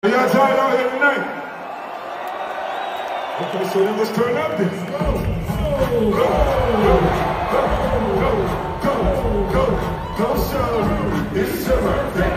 Are y'all tired out here tonight? Okay, so then let's turn up then. Go, go, go, go, go, go, go, go, go, show. It's your birthday.